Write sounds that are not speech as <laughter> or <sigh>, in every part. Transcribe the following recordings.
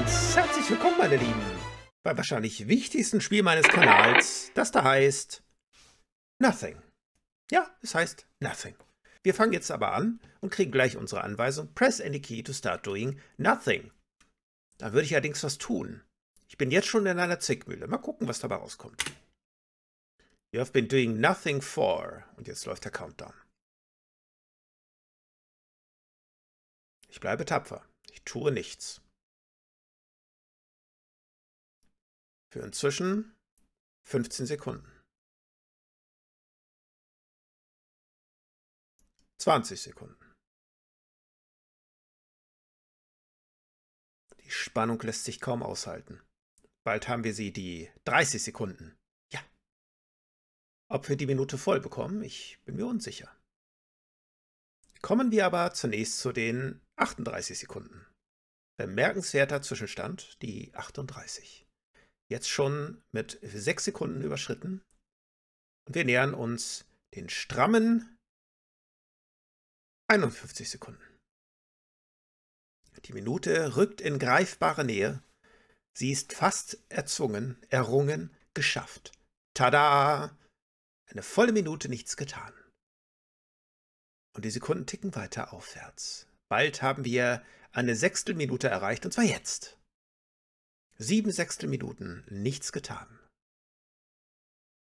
ganz herzlich willkommen, meine Lieben, beim wahrscheinlich wichtigsten Spiel meines Kanals, das da heißt Nothing. Ja, es heißt Nothing. Wir fangen jetzt aber an und kriegen gleich unsere Anweisung, press any key to start doing nothing. Da würde ich allerdings was tun. Ich bin jetzt schon in einer Zickmühle. Mal gucken, was dabei rauskommt. You have been doing nothing for. Und jetzt läuft der Countdown. Ich bleibe tapfer. Ich tue nichts. Für inzwischen 15 Sekunden. 20 Sekunden. Die Spannung lässt sich kaum aushalten. Bald haben wir sie, die 30 Sekunden. Ja. Ob wir die Minute voll bekommen, ich bin mir unsicher. Kommen wir aber zunächst zu den 38 Sekunden. Bemerkenswerter Zwischenstand, die 38 jetzt schon mit sechs Sekunden überschritten. Und wir nähern uns den strammen 51 Sekunden. Die Minute rückt in greifbare Nähe. Sie ist fast erzwungen, errungen, geschafft. Tada! Eine volle Minute nichts getan. Und die Sekunden ticken weiter aufwärts. Bald haben wir eine Sechstelminute erreicht, und zwar jetzt. Sieben Sechstelminuten, nichts getan.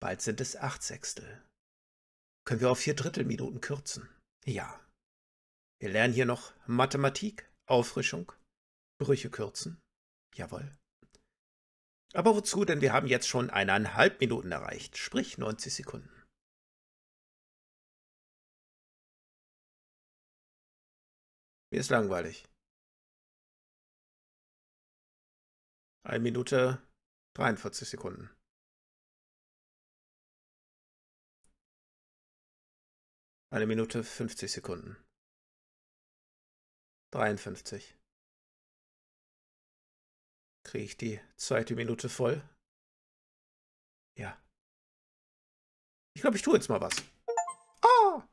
Bald sind es acht Sechstel. Können wir auf vier Drittelminuten kürzen? Ja. Wir lernen hier noch Mathematik, Auffrischung, Brüche kürzen. Jawohl. Aber wozu, denn wir haben jetzt schon eineinhalb Minuten erreicht, sprich 90 Sekunden. Mir ist langweilig. Eine Minute 43 Sekunden. Eine Minute 50 Sekunden. 53. Kriege ich die zweite Minute voll? Ja. Ich glaube, ich tue jetzt mal was. Oh!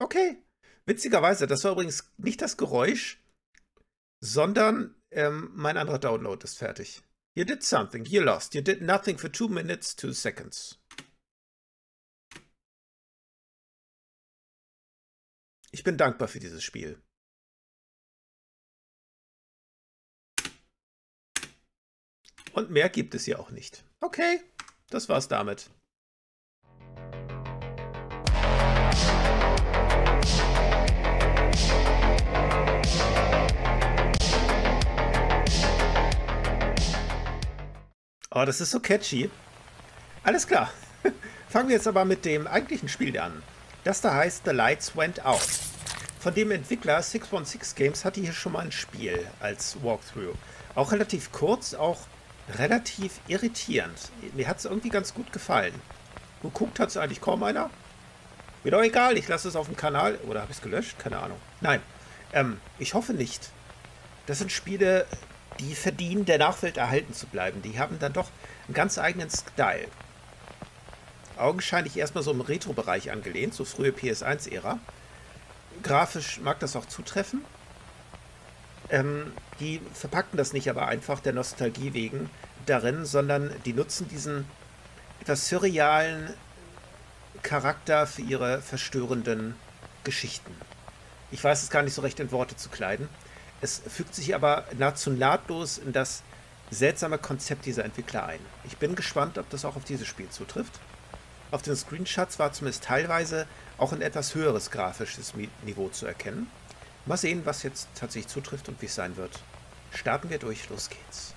Okay. Witzigerweise, das war übrigens nicht das Geräusch, sondern ähm, mein anderer Download ist fertig. You did something. You lost. You did nothing for two minutes, two seconds. Ich bin dankbar für dieses Spiel. Und mehr gibt es hier auch nicht. Okay, das war's damit. Oh, das ist so catchy. Alles klar. <laughs> Fangen wir jetzt aber mit dem eigentlichen Spiel an. Das da heißt The Lights Went Out. Von dem Entwickler 616 Games hatte hier schon mal ein Spiel als Walkthrough. Auch relativ kurz, auch relativ irritierend. Mir hat es irgendwie ganz gut gefallen. Geguckt hat es eigentlich kaum einer. Mir doch egal, ich lasse es auf dem Kanal. Oder habe ich es gelöscht? Keine Ahnung. Nein, ähm, ich hoffe nicht. Das sind Spiele, die verdienen, der Nachwelt erhalten zu bleiben. Die haben dann doch einen ganz eigenen Style. Augenscheinlich erstmal so im Retro-Bereich angelehnt, so frühe PS1-Ära. Grafisch mag das auch zutreffen. Ähm, die verpacken das nicht aber einfach der Nostalgie wegen darin, sondern die nutzen diesen etwas surrealen Charakter für ihre verstörenden Geschichten. Ich weiß es gar nicht so recht in Worte zu kleiden. Es fügt sich aber nahezu nahtlos in das seltsame Konzept dieser Entwickler ein. Ich bin gespannt, ob das auch auf dieses Spiel zutrifft. Auf den Screenshots war zumindest teilweise auch ein etwas höheres grafisches Niveau zu erkennen. Mal sehen, was jetzt tatsächlich zutrifft und wie es sein wird. Starten wir durch, los geht's.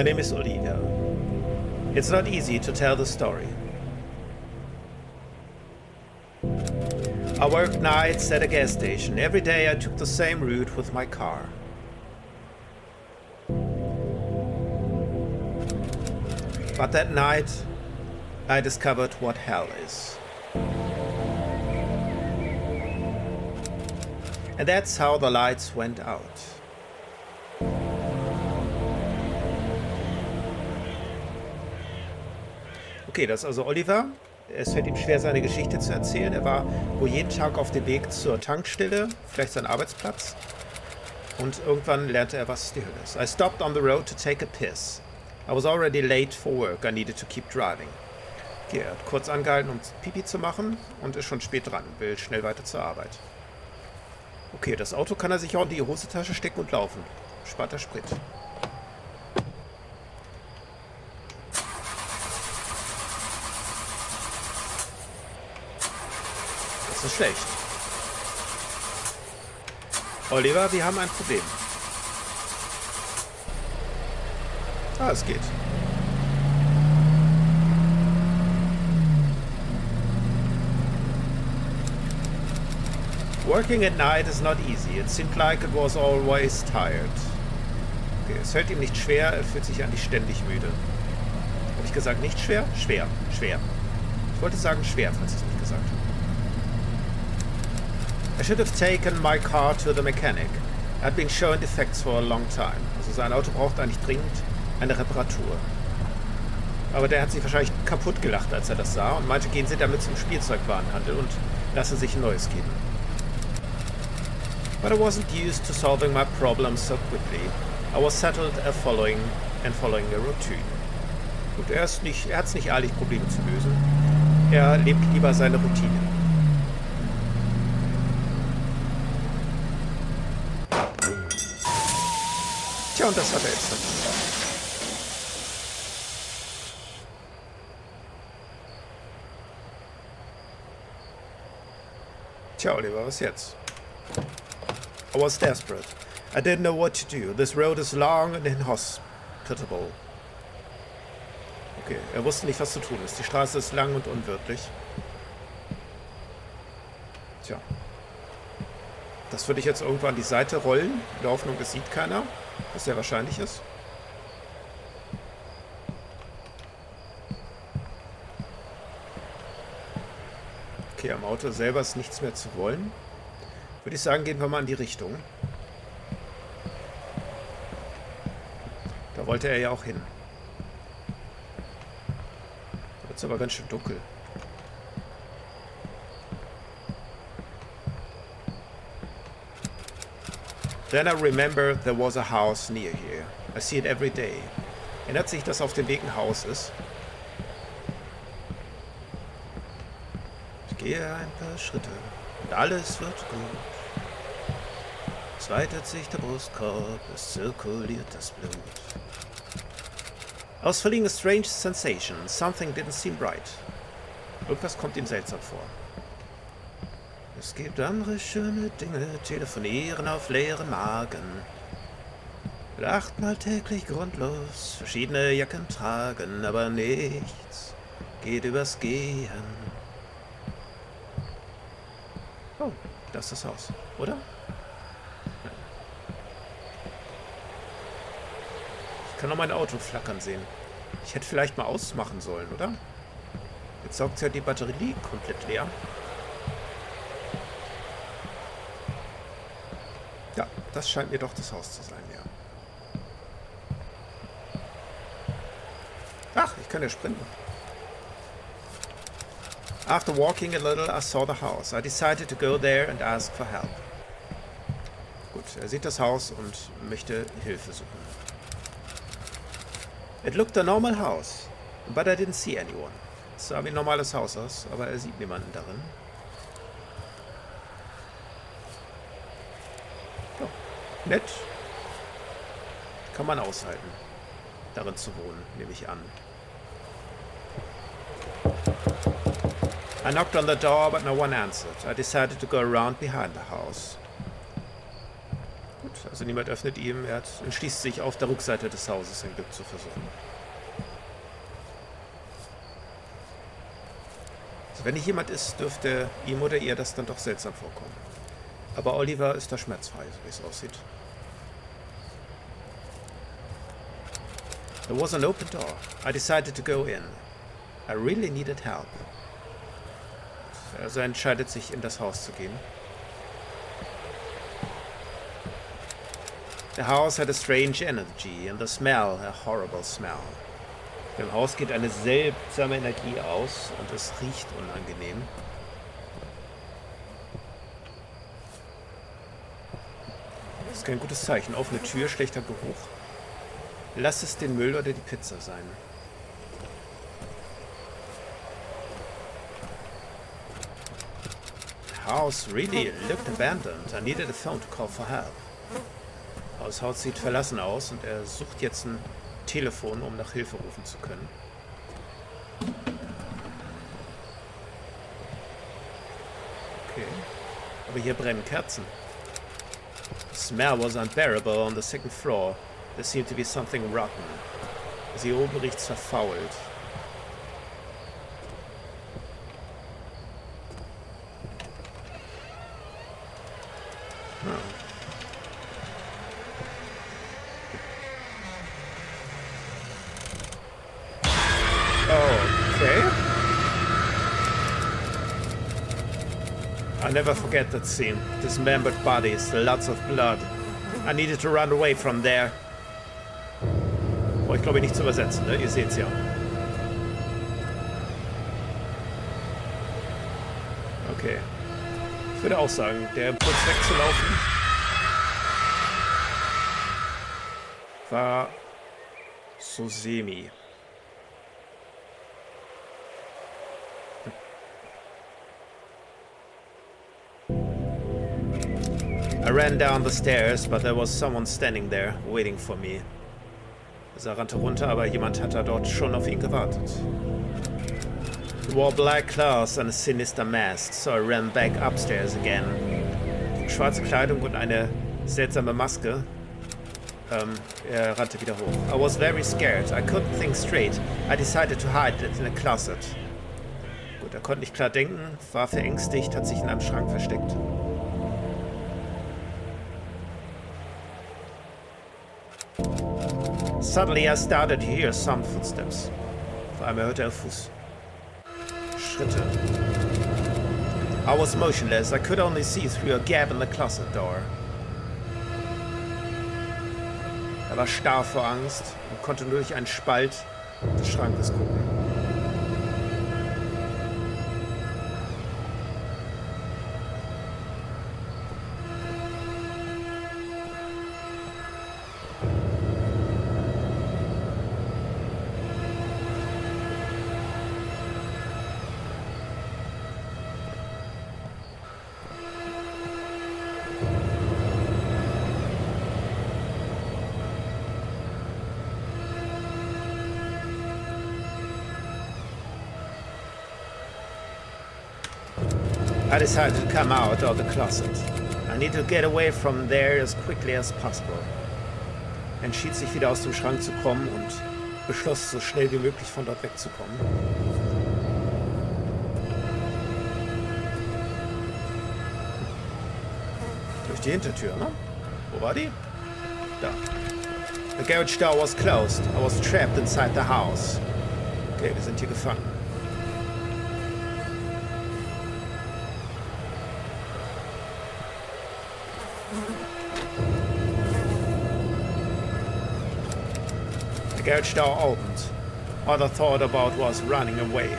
My name is Olivia. It's not easy to tell the story. I worked nights at a gas station. Every day I took the same route with my car. But that night, I discovered what hell is. And that's how the lights went out. Okay, das ist also Oliver. Es fällt ihm schwer, seine Geschichte zu erzählen. Er war wohl jeden Tag auf dem Weg zur Tankstelle, vielleicht sein Arbeitsplatz. Und irgendwann lernte er, was die Hölle ist. I stopped on the road to take a piss. I was already late for work. I needed to keep driving. Okay, er hat kurz angehalten, um Pipi zu machen und ist schon spät dran, will schnell weiter zur Arbeit. Okay, das Auto kann er sich auch in die Hosentasche stecken und laufen. Spart er Sprit. Ist schlecht. Oliver, wir haben ein Problem. Ah, es geht. Working at night is not easy. It seemed like it was always tired. Okay, es fällt ihm nicht schwer, er fühlt sich eigentlich ständig müde. Habe ich gesagt, nicht schwer? Schwer. Schwer. Ich wollte sagen schwer, falls ich es nicht gesagt habe. I should have taken my car to the mechanic. I'd been showing defects for a long time. Also sein Auto braucht eigentlich dringend eine Reparatur. Aber der hat sich wahrscheinlich kaputt gelacht, als er das sah und meinte, gehen Sie damit zum Spielzeugwarenhandel und lassen sich ein neues geben. But I wasn't used to solving my problems so quickly. I was settled at following and following a routine. Gut, er, ist nicht, er hat es nicht eilig, Probleme zu lösen. Er lebt lieber seine Routine. Und das hat er jetzt dann. Tja, Oliver, was jetzt? I was desperate. I didn't know what to do. This road is long and inhospitable. Okay, er wusste nicht, was zu tun ist. Die Straße ist lang und unwirtlich. Tja. Das würde ich jetzt irgendwo an die Seite rollen. In der Hoffnung, es sieht keiner. Was sehr wahrscheinlich ist. Okay, am Auto selber ist nichts mehr zu wollen. Würde ich sagen, gehen wir mal in die Richtung. Da wollte er ja auch hin. Es aber ganz schön dunkel. Then I remember there was a house near here. I see it every day. Erinnert sich, dass auf dem Weg ein Haus ist? Ich gehe ein paar Schritte und alles wird gut. Es weitet sich der Brustkorb, es zirkuliert das Blut. I was feeling a strange sensation. Something didn't seem right. Irgendwas kommt ihm seltsam vor. Es gibt andere schöne Dinge, telefonieren auf leeren Magen. Achtmal täglich grundlos, verschiedene Jacken tragen, aber nichts geht übers Gehen. Oh, das ist das Haus, oder? Ich kann noch mein Auto flackern sehen. Ich hätte vielleicht mal ausmachen sollen, oder? Jetzt saugt ja die Batterie komplett leer. Ja, das scheint mir doch das Haus zu sein, ja. Ach, ich kann ja sprinten. After walking a little, I saw the house. I decided to go there and ask for help. Gut, er sieht das Haus und möchte Hilfe suchen. It looked a normal house, but I didn't see anyone. Es sah wie ein normales Haus aus, aber er sieht niemanden darin. Nett. Kann man aushalten, darin zu wohnen, nehme ich an. I knocked on the door, but no one answered. I decided to go around behind the house. Gut, also niemand öffnet ihm. Er entschließt sich, auf der Rückseite des Hauses ein Glück zu versuchen. Also wenn nicht jemand ist, dürfte ihm oder ihr das dann doch seltsam vorkommen. Aber Oliver ist da schmerzfrei, so wie es aussieht. There was an open door. I decided to go in. I really needed help. Also entscheidet sich, in das Haus zu gehen. The house had a strange energy and the smell a horrible smell. Dem Haus geht eine seltsame Energie aus und es riecht unangenehm. Das ist kein gutes Zeichen. Offene Tür, schlechter Geruch. Lass es den Müll oder die Pizza sein. House really looked abandoned. I needed a phone to call for help. Das Haus sieht verlassen aus und er sucht jetzt ein Telefon, um nach Hilfe rufen zu können. Okay. Aber hier brennen Kerzen. The smell was unbearable on the second floor. There seemed to be something rotten. Sie oben riecht's verfault. I never forget that scene. Dismembered bodies, lots of blood. I needed to run away from there. Brauche ich glaube ich nicht zu übersetzen, ne? Ihr seht's ja. Okay. Ich würde auch sagen, der Impuls wegzulaufen war so semi. I ran down the stairs, but there was someone standing there, waiting for me. Er rannte runter, aber jemand hat da dort schon auf ihn gewartet. He wore black clothes and a sinister mask, so I ran back upstairs again. Schwarze Kleidung und eine seltsame Maske. Ähm, er rannte wieder hoch. I was very scared. I couldn't think straight. I decided to hide it in a closet. Gut, er konnte nicht klar denken, war verängstigt, hat sich in einem Schrank versteckt. Suddenly I started to hear some footsteps. Auf einmal hörte er Fuß. Schritte. I was motionless. I could only see through a gap in the closet door. Er war starr vor Angst und konnte nur durch einen Spalt des Schrankes gucken. I decided to come out of the closet. I need to get away from there as quickly as possible. Entschied sich wieder aus dem Schrank zu kommen und beschloss, so schnell wie möglich von dort wegzukommen. Durch die Hintertür, ne? Wo war die? Da. The garage door was closed. I was trapped inside the house. Okay, wir sind hier gefangen. Garage door opened. All I thought about was running away.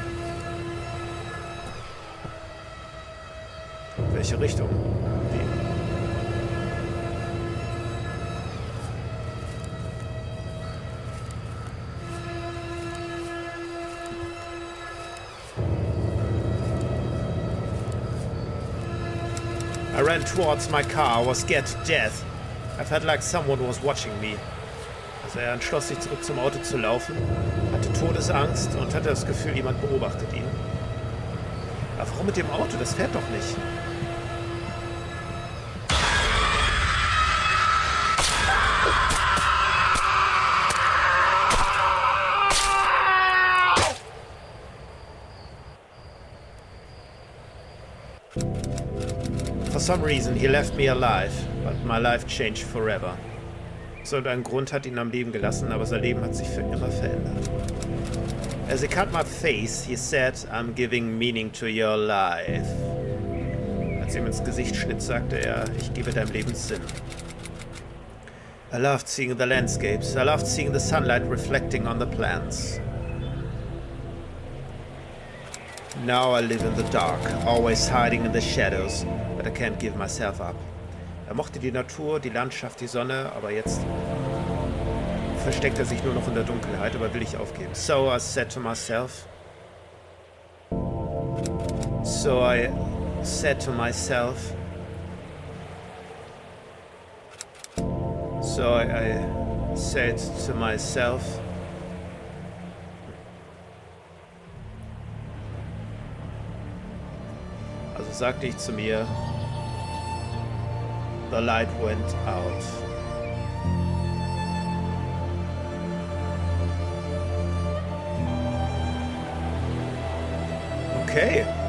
Welche Richtung? I ran towards my car, I was scared to death. I felt like someone was watching me. Also er entschloss sich zurück zum Auto zu laufen, hatte Todesangst und hatte das Gefühl, jemand beobachtet ihn. Aber warum mit dem Auto? Das fährt doch nicht. For some reason he left me alive, but my life changed forever. Und ein Grund hat ihn am Leben gelassen, aber sein Leben hat sich für immer verändert. As he cut my face, he said, I'm giving meaning to your life. Als er ihm ins Gesicht schnitt, sagte er, ich gebe deinem Leben Sinn. I loved seeing the landscapes. I loved seeing the sunlight reflecting on the plants. Now I live in the dark, always hiding in the shadows, but I can't give myself up. Er mochte die Natur, die Landschaft, die Sonne, aber jetzt versteckt er sich nur noch in der Dunkelheit, aber will ich aufgeben. So I said to myself. So I said to myself. So I, said to myself. Also sagte ich zu mir, the light went out. Okay.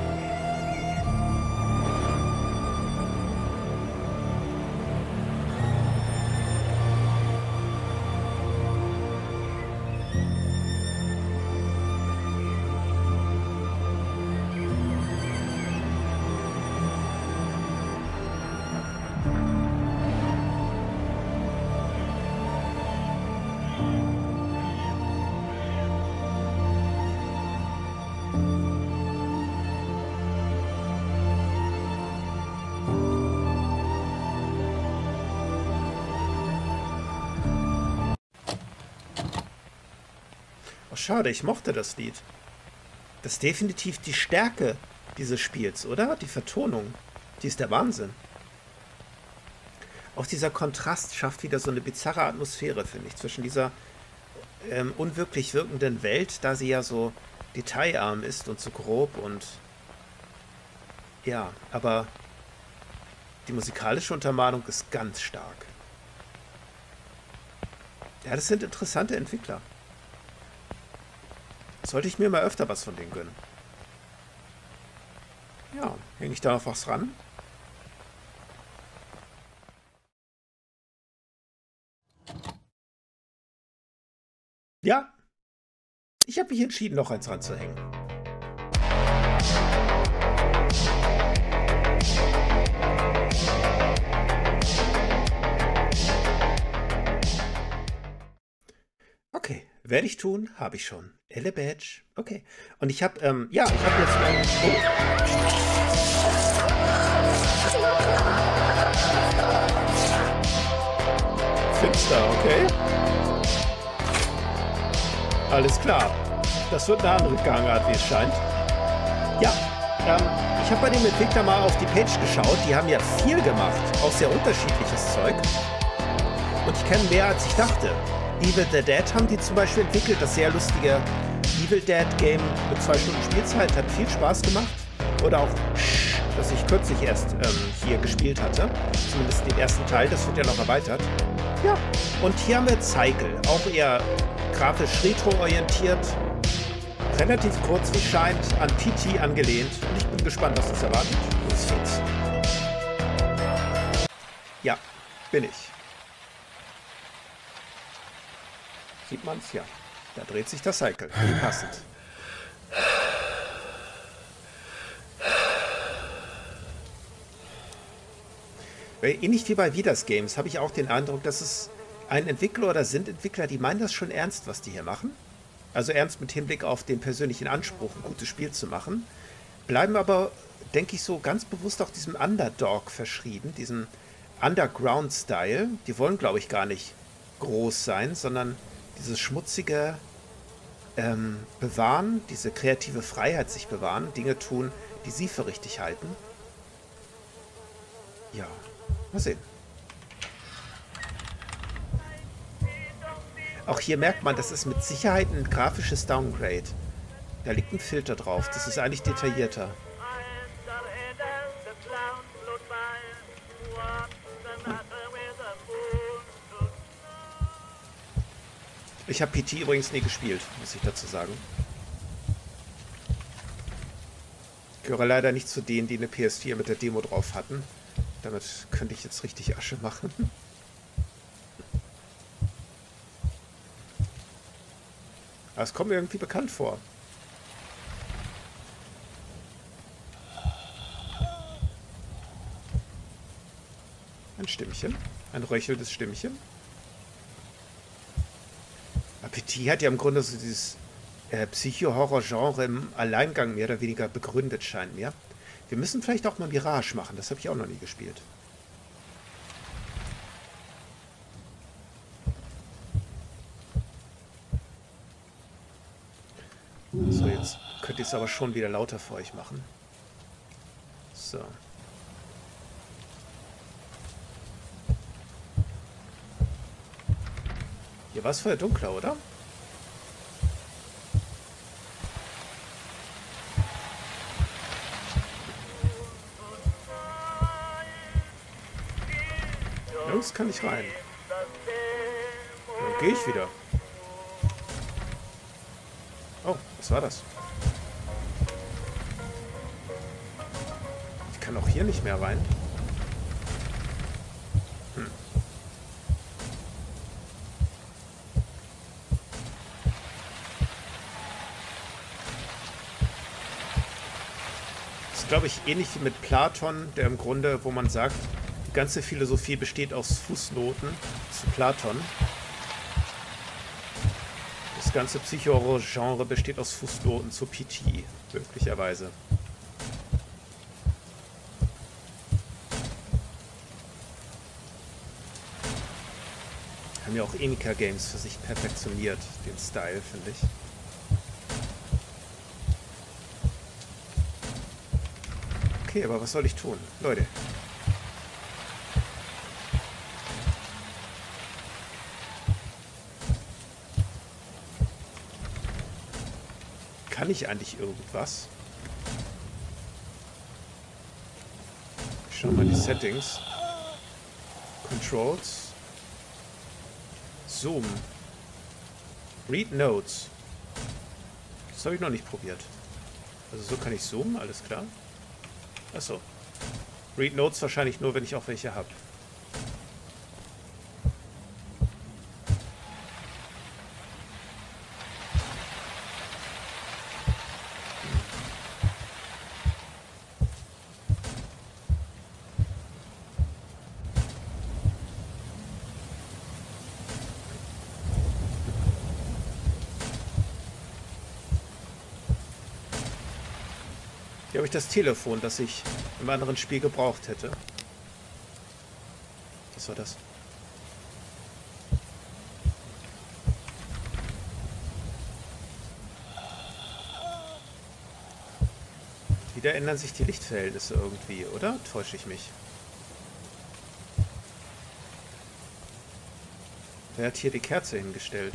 Schade, ich mochte das Lied. Das ist definitiv die Stärke dieses Spiels, oder? Die Vertonung. Die ist der Wahnsinn. Auch dieser Kontrast schafft wieder so eine bizarre Atmosphäre, finde ich, zwischen dieser ähm, unwirklich wirkenden Welt, da sie ja so detailarm ist und so grob und ja, aber die musikalische Untermalung ist ganz stark. Ja, das sind interessante Entwickler. Sollte ich mir mal öfter was von denen gönnen. Ja, hänge ich da noch was ran? Ja, ich habe mich entschieden, noch eins ranzuhängen. Okay, werde ich tun, habe ich schon. Elle Badge, okay. Und ich habe, ähm, ja, ich habe jetzt mal... Oh. Finster, okay. Alles klar. Das wird eine andere Gangart, wie es scheint. Ja, ähm, ich habe bei dem Entwickler mal auf die Page geschaut. Die haben ja viel gemacht, auch sehr unterschiedliches Zeug. Und ich kenne mehr, als ich dachte. Evil the Dead haben die zum Beispiel entwickelt, das sehr lustige Evil Dead Game mit zwei Stunden Spielzeit. Hat viel Spaß gemacht. Oder auch das ich kürzlich erst ähm, hier gespielt hatte. Zumindest den ersten Teil, das wird ja noch erweitert. Ja, und hier haben wir Cycle, auch eher grafisch retro-orientiert, relativ kurz wie scheint, an PT angelehnt und ich bin gespannt, was das erwartet. Los geht's. Ja, bin ich. Sieht man's? Ja. Da dreht sich der Cycle. Wie passend. Ähnlich wie bei Vidas Games habe ich auch den Eindruck, dass es ein Entwickler oder sind Entwickler, die meinen das schon ernst, was die hier machen. Also ernst mit Hinblick auf den persönlichen Anspruch, ein gutes Spiel zu machen. Bleiben aber, denke ich, so ganz bewusst auch diesem Underdog verschrieben, diesem Underground-Style. Die wollen, glaube ich, gar nicht groß sein, sondern dieses schmutzige ähm, bewahren, diese kreative Freiheit sich bewahren, Dinge tun, die sie für richtig halten. Ja, mal sehen. Auch hier merkt man, das ist mit Sicherheit ein grafisches Downgrade. Da liegt ein Filter drauf. Das ist eigentlich detaillierter. Ich habe PT übrigens nie gespielt, muss ich dazu sagen. Ich gehöre leider nicht zu denen, die eine PS4 mit der Demo drauf hatten. Damit könnte ich jetzt richtig Asche machen. <laughs> Aber es kommt mir irgendwie bekannt vor. Ein Stimmchen. Ein röchelndes Stimmchen. Appetit hat ja im Grunde so dieses äh, Psycho-Horror-Genre im Alleingang mehr oder weniger begründet, scheint mir. Wir müssen vielleicht auch mal Mirage machen. Das habe ich auch noch nie gespielt. So, jetzt könnt ihr es aber schon wieder lauter für euch machen. So. Hier war es vorher dunkler, oder? Jungs, kann ich rein. Dann gehe ich wieder. Oh, was war das? Ich kann auch hier nicht mehr rein. Glaube ich, ähnlich wie mit Platon, der im Grunde, wo man sagt, die ganze Philosophie besteht aus Fußnoten zu Platon das ganze Psycho-Genre besteht aus Fußnoten zu PT, möglicherweise. Haben ja auch Enika Games für sich perfektioniert, den Style, finde ich. Okay, aber was soll ich tun? Leute, Kann ich eigentlich irgendwas? Ich schau mal die Settings. Controls. Zoom. Read Notes. Das habe ich noch nicht probiert. Also so kann ich zoomen, alles klar. Achso. Read Notes wahrscheinlich nur, wenn ich auch welche habe. Ich das Telefon, das ich im anderen Spiel gebraucht hätte. Was war das? Wieder ändern sich die Lichtverhältnisse irgendwie, oder? Täusche ich mich? Wer hat hier die Kerze hingestellt?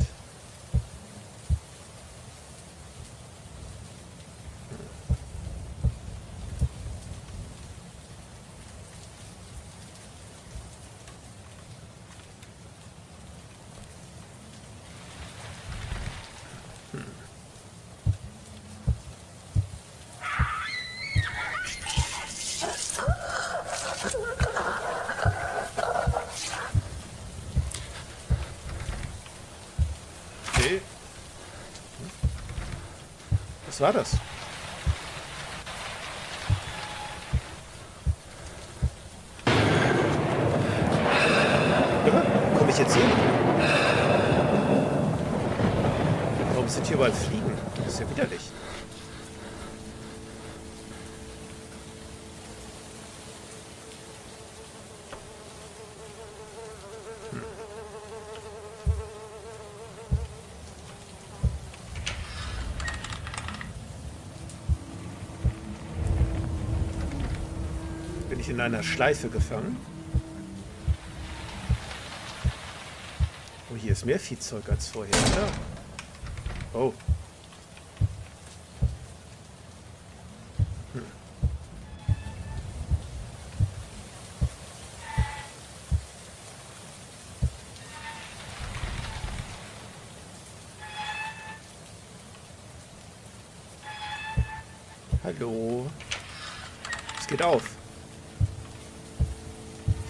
Was war das? Komme ich jetzt hin? Warum sind hier überall Fliegen? Das ist ja widerlich. In einer Schleife gefangen. Oh, hier ist mehr Viehzeug als vorher, oder? Oh. Hm. Hallo. Es geht auf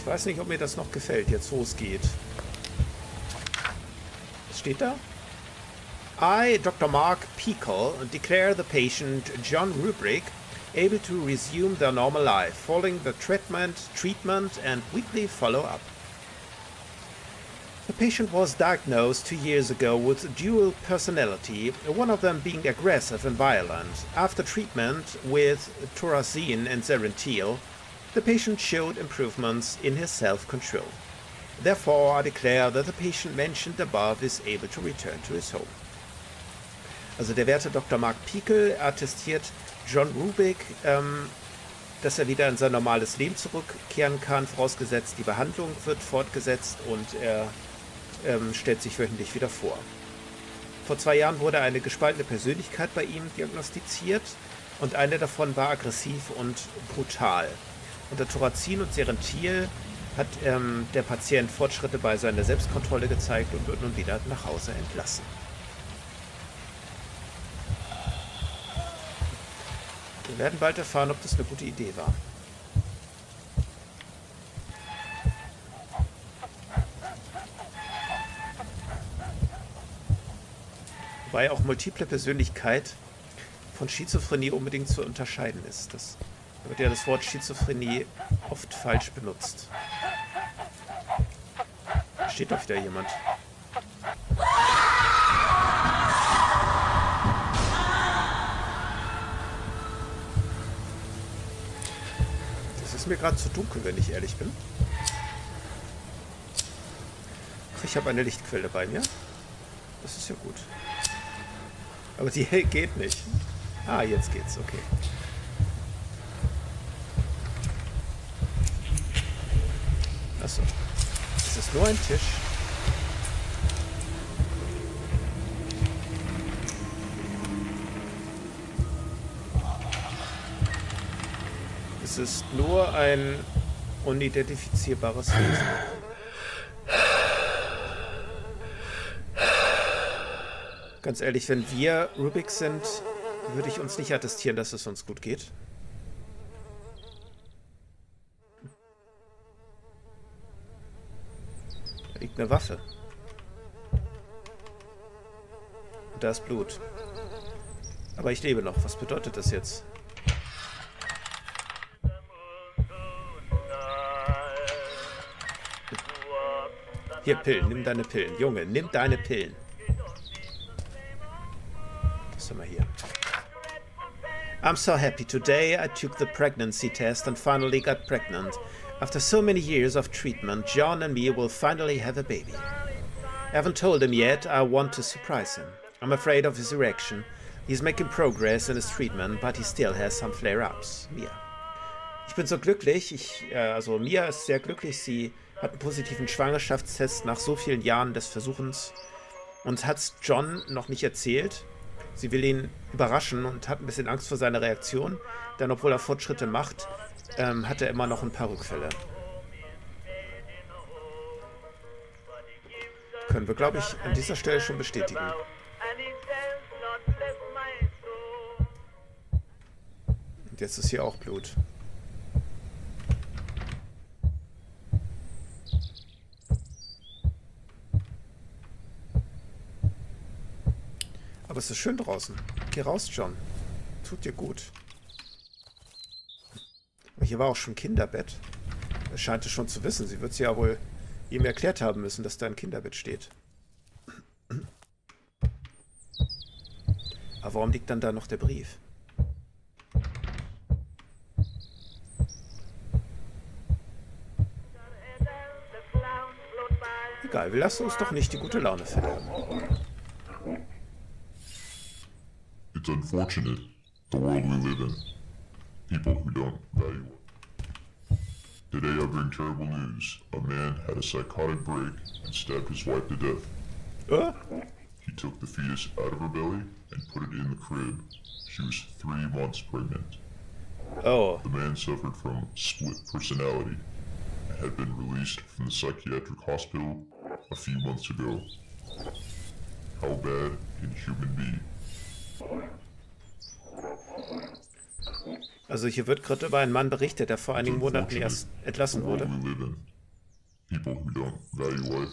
weiß nicht, ob mir das noch gefällt, jetzt wo es geht. Was steht da? I, Dr. Mark Peakle, declare the patient John Rubrick able to resume their normal life following the treatment, treatment and weekly follow-up. The patient was diagnosed two years ago with dual personality, one of them being aggressive and violent. After treatment with Thorazine and Zerentil, the patient showed improvements in his self-control. Therefore, I declare that the patient mentioned above is able to return to his home. Also der werte Dr. Mark Piekel attestiert John Rubik, ähm, dass er wieder in sein normales Leben zurückkehren kann, vorausgesetzt die Behandlung wird fortgesetzt und er ähm, stellt sich wöchentlich wieder vor. Vor zwei Jahren wurde eine gespaltene Persönlichkeit bei ihm diagnostiziert und eine davon war aggressiv und brutal. Unter Thorazin und Serentil hat ähm, der Patient Fortschritte bei seiner Selbstkontrolle gezeigt und wird nun wieder nach Hause entlassen. Wir werden bald erfahren, ob das eine gute Idee war. Wobei auch multiple Persönlichkeit von Schizophrenie unbedingt zu unterscheiden ist. Das wird ja das Wort Schizophrenie oft falsch benutzt. Steht doch wieder jemand. Das ist mir gerade zu dunkel, wenn ich ehrlich bin. Ach, ich habe eine Lichtquelle bei mir. Das ist ja gut. Aber die <laughs> geht nicht. Ah, jetzt geht's, okay. Achso. Es ist nur ein Tisch. Es ist nur ein unidentifizierbares Wesen. Ganz ehrlich, wenn wir Rubik sind, würde ich uns nicht attestieren, dass es uns gut geht. Eine Waffe. Und da ist Blut. Aber ich lebe noch. Was bedeutet das jetzt? Hier, Pillen. Nimm deine Pillen. Junge, nimm deine Pillen. Was haben wir hier? I'm so happy. Today I took the pregnancy test and finally got pregnant. After so many years of treatment, John and me will finally have a baby. I haven't told him yet. I want to surprise him. I'm afraid of his erection. He's making progress in his treatment, but he still has some flare-ups. Mia. Ich bin so glücklich. Ich, äh, also Mia ist sehr glücklich. Sie hat einen positiven Schwangerschaftstest nach so vielen Jahren des Versuchens und hat es John noch nicht erzählt. Sie will ihn überraschen und hat ein bisschen Angst vor seiner Reaktion, denn obwohl er Fortschritte macht, ähm, hat er immer noch ein paar Rückfälle. Können wir, glaube ich, an dieser Stelle schon bestätigen. Und jetzt ist hier auch Blut. Aber es ist schön draußen. Geh raus, John. Tut dir gut. Hier war auch schon Kinderbett. Er scheint es schon zu wissen. Sie wird es ja wohl ihm erklärt haben müssen, dass da ein Kinderbett steht. Aber warum liegt dann da noch der Brief? Egal, wir lassen uns doch nicht die gute Laune verderben. It's unfortunate, the world we live in. People who don't value it. Today I bring terrible news. A man had a psychotic break and stabbed his wife to death. Uh? He took the fetus out of her belly and put it in the crib. She was three months pregnant. Oh, The man suffered from split personality and had been released from the psychiatric hospital a few months ago. How bad can human be? Also hier wird gerade über einen Mann berichtet, der vor einigen Monaten erst entlassen wurde. we. People who don't life.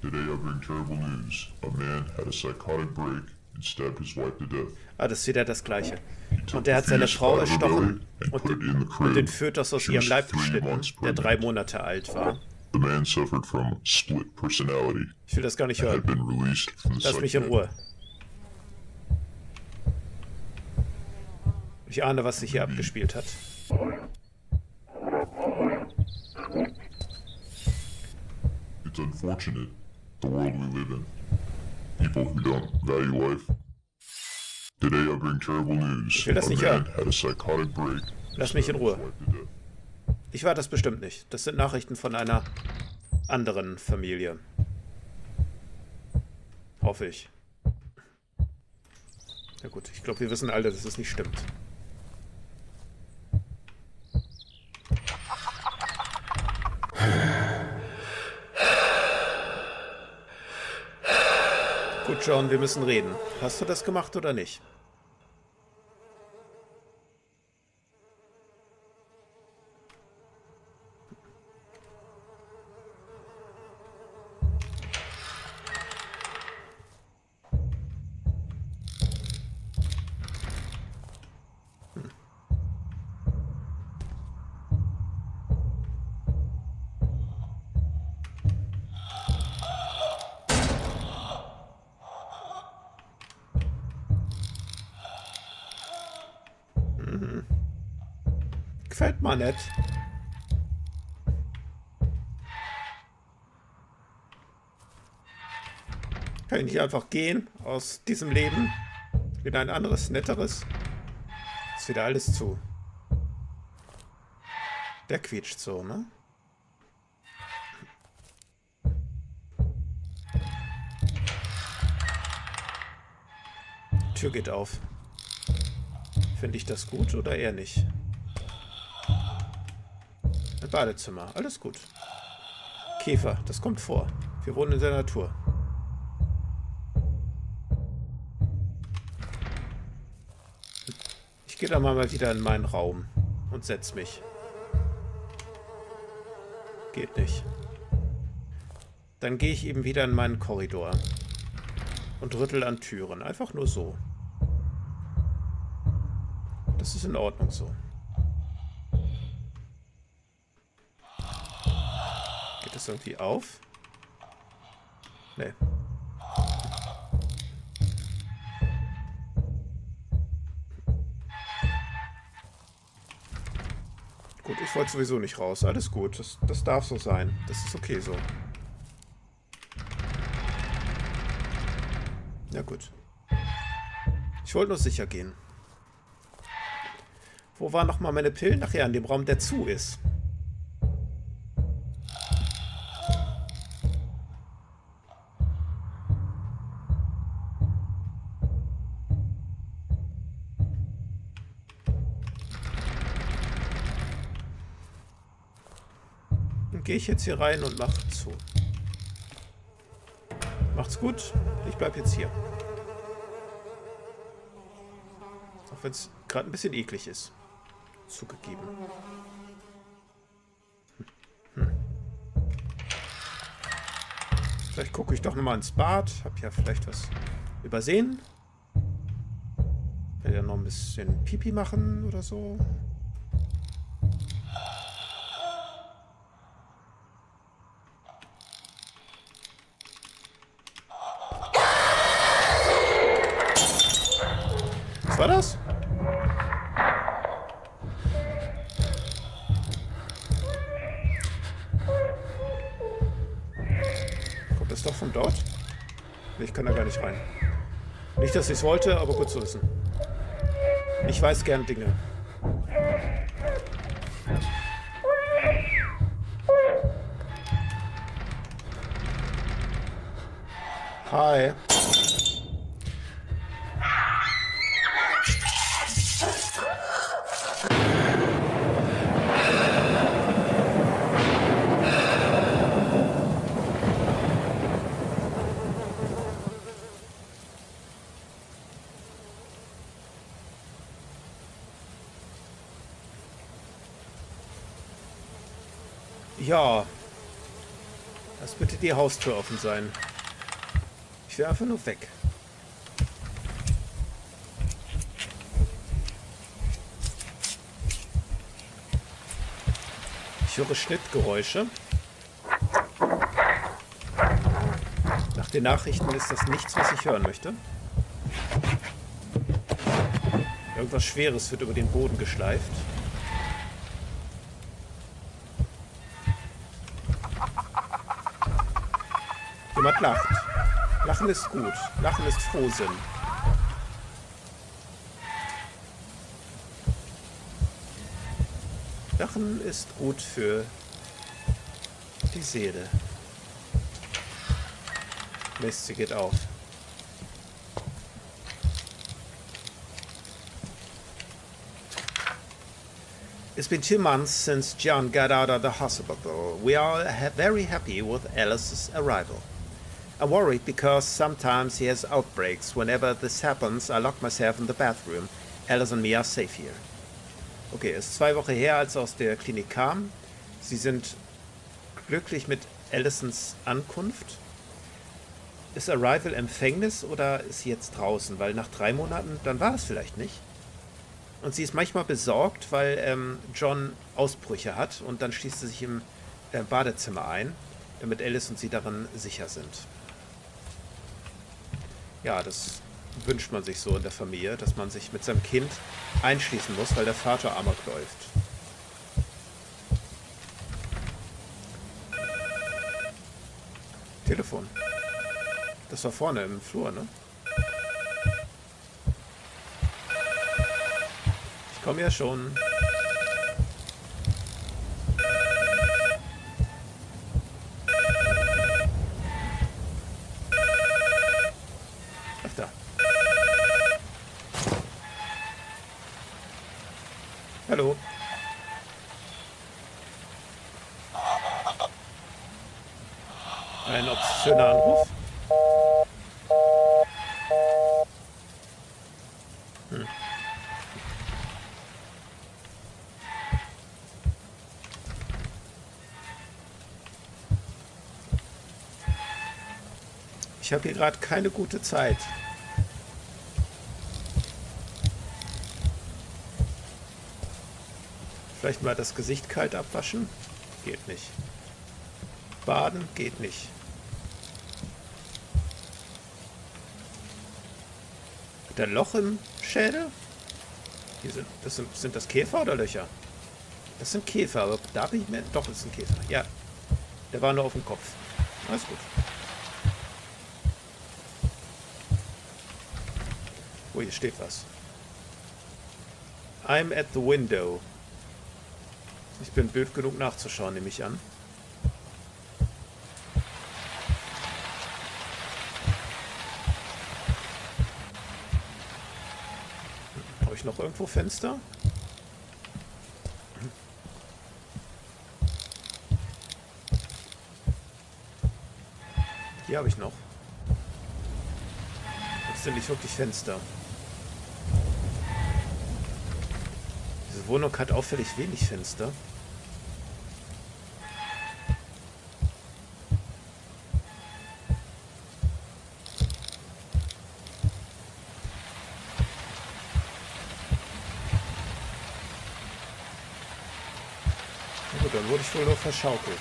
Today I bring terrible news. A man had a psychotic break and stabbed his wife to death. Ah, das ist wieder das Gleiche. Und er hat seine Frau erstochen und den, und den. Fötus aus ihrem Leib geschnitten, der drei. Monate alt war. The The man suffered from split personality. Ich will das gar nicht hören. Lass mich in Ruhe. Ich ahne, was sich hier abgespielt hat. It's unfortunate, the world we live in. People who don't value life. Today I bring terrible news. will das nicht hören. Lass mich in Ruhe. Ich war das bestimmt nicht. Das sind Nachrichten von einer anderen Familie. Hoffe ich. Ja gut, ich glaube, wir wissen alle, dass es nicht stimmt. John, wir müssen reden. Hast du das gemacht oder nicht? Mir nicht. Kann ich nicht einfach gehen aus diesem Leben? In ein anderes, netteres? Ist wieder alles zu. Der quietscht so, ne? Tür geht auf. Finde ich das gut oder eher nicht? Badezimmer, alles gut. Käfer, das kommt vor. Wir wohnen in der Natur. Ich gehe da mal wieder in meinen Raum und setz mich. Geht nicht. Dann gehe ich eben wieder in meinen Korridor und rüttel an Türen. Einfach nur so. Das ist in Ordnung so. Geht das irgendwie auf? Nee. Gut, ich wollte sowieso nicht raus. Alles gut. Das, das darf so sein. Das ist okay so. Ja gut. Ich wollte nur sicher gehen. Wo waren nochmal meine Pillen? Ach ja, in dem Raum, der zu ist. Gehe ich jetzt hier rein und mache zu. Macht's gut. Ich bleib jetzt hier. Auch wenn es gerade ein bisschen eklig ist. Zugegeben. Hm. Vielleicht gucke ich doch nochmal ins Bad. Hab ja vielleicht was übersehen. Will ja noch ein bisschen Pipi machen oder so. Was war das? Kommt das doch von dort? Nee, ich kann da gar nicht rein. Nicht, dass ich es wollte, aber gut zu wissen. Ich weiß gern Dinge. Hi. Ja. Lass bitte die Haustür offen sein. Ich will einfach nur weg. Ich höre Schnittgeräusche. Nach den Nachrichten ist das nichts, was ich hören möchte. Irgendwas Schweres wird über den Boden geschleift. Jemand lacht. Lachen ist gut. Lachen ist Frohsinn. Lachen ist gut für die Seele. Mist, sie geht auf. It's been two months since John got out of the hospital. We are very happy with Alice's arrival. I'm worried because sometimes he has outbreaks. Whenever this happens, I lock myself in the bathroom. Alice and me are safe here. Okay, es ist zwei Wochen her, als er aus der Klinik kam. Sie sind glücklich mit Allisons Ankunft. Ist Arrival Empfängnis oder ist sie jetzt draußen? Weil nach drei Monaten, dann war es vielleicht nicht. Und sie ist manchmal besorgt, weil ähm, John Ausbrüche hat und dann schließt sie sich im äh, Badezimmer ein, damit Alice und sie darin sicher sind. Ja, das wünscht man sich so in der Familie, dass man sich mit seinem Kind einschließen muss, weil der Vater amok läuft. Telefon. Das war vorne im Flur, ne? Komm ja schon. Ach da. Hallo. Ein obszöner Anruf. Ich habe hier gerade keine gute Zeit. Vielleicht mal das Gesicht kalt abwaschen? Geht nicht. Baden? Geht nicht. Hat der Loch im Schädel? Hier sind, das sind, sind das Käfer oder Löcher? Das sind Käfer, aber da bin ich mir... Doch, das ein Käfer. Ja. Der war nur auf dem Kopf. Alles gut. Oh, hier steht was. I'm at the window. Ich bin blöd genug nachzuschauen, nehme ich an. Habe ich noch irgendwo Fenster? Hier habe ich noch. Das sind nicht wirklich Fenster. Wohnung hat auffällig wenig Fenster. Na dann wurde ich wohl nur verschaukelt.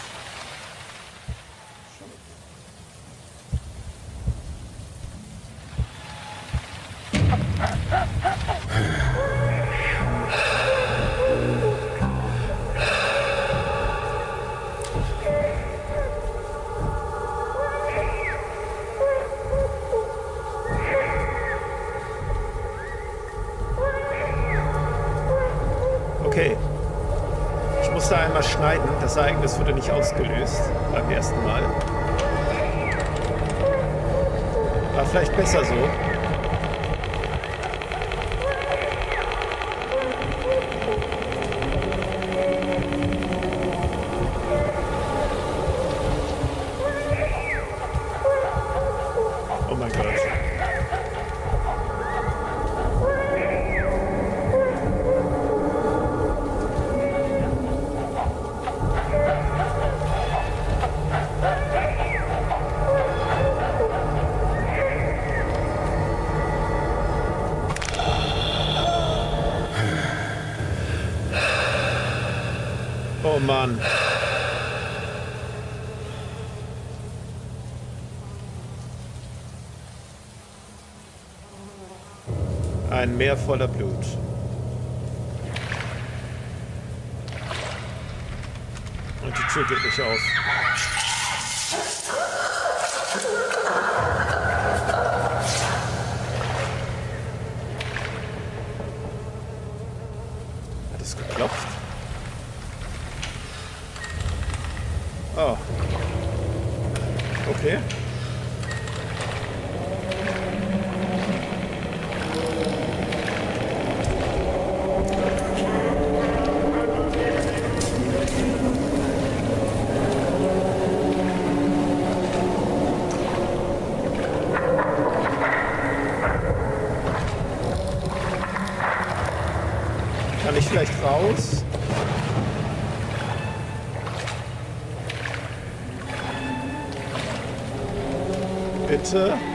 Das Ereignis wurde nicht ausgelöst beim ersten Mal. War vielleicht besser so. Ein Meer voller Blut. Und die Tür geht nicht auf. Hat es geklopft? Oh. Okay. Bitte?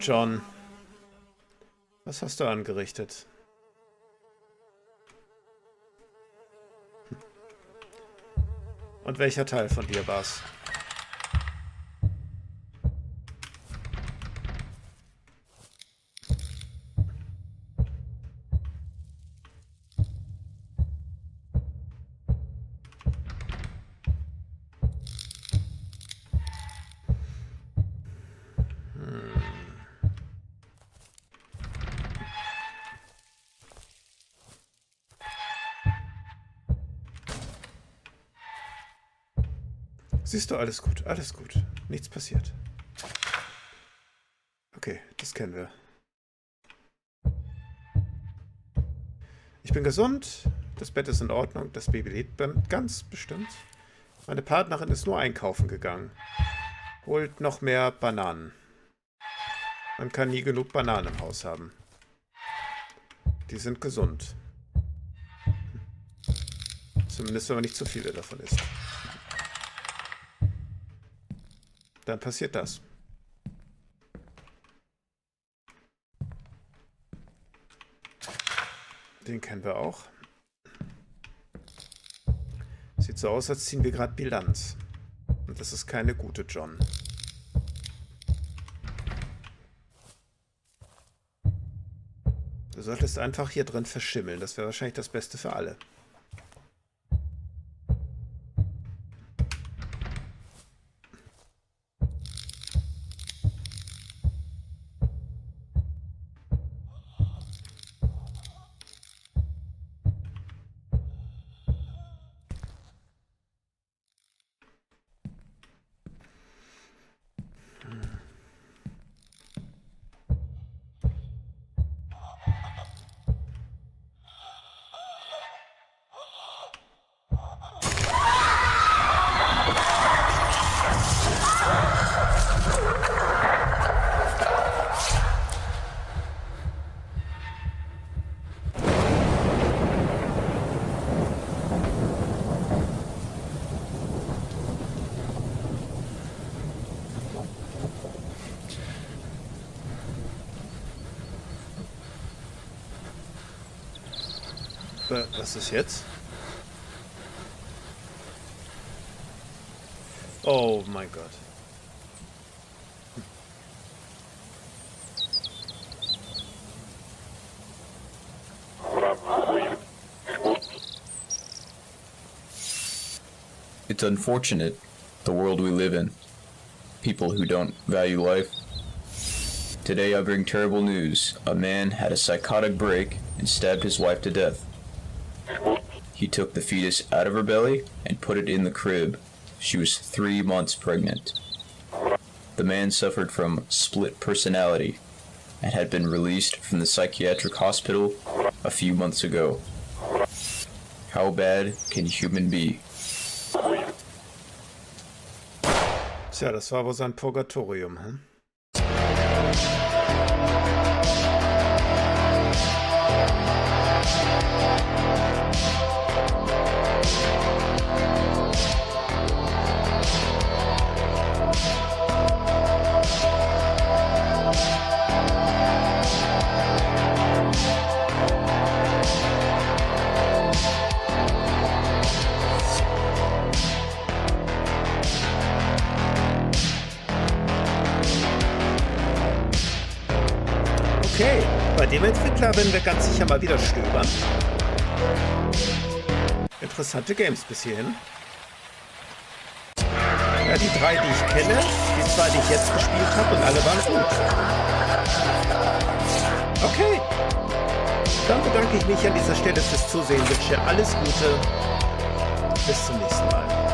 John. Was hast du angerichtet? Und welcher Teil von dir war's? Siehst du, alles gut, alles gut. Nichts passiert. Okay, das kennen wir. Ich bin gesund, das Bett ist in Ordnung, das Baby lebt ganz bestimmt. Meine Partnerin ist nur einkaufen gegangen. Holt noch mehr Bananen. Man kann nie genug Bananen im Haus haben. Die sind gesund. Zumindest, wenn man nicht zu viele davon isst. Dann passiert das. Den kennen wir auch. Sieht so aus, als ziehen wir gerade Bilanz. Und das ist keine gute, John. Du solltest einfach hier drin verschimmeln. Das wäre wahrscheinlich das Beste für alle. Was ist jetzt? Oh mein Gott. It's unfortunate, the world we live in. People who don't value life. Today I bring terrible news. A man had a psychotic break and stabbed his wife to death. Took the fetus out of her belly and put it in the crib. She was three months pregnant. The man suffered from split personality and had been released from the psychiatric hospital a few months ago. How bad can human be? Tja, das war wohl sein Purgatorium. Hm? Ganz sicher mal wieder stöbern. Interessante Games bis hierhin. Ja, die drei, die ich kenne, die zwei, die ich jetzt gespielt habe und alle waren gut. Okay. Dann bedanke ich mich an dieser Stelle fürs Zusehen, wünsche alles Gute. Bis zum nächsten Mal.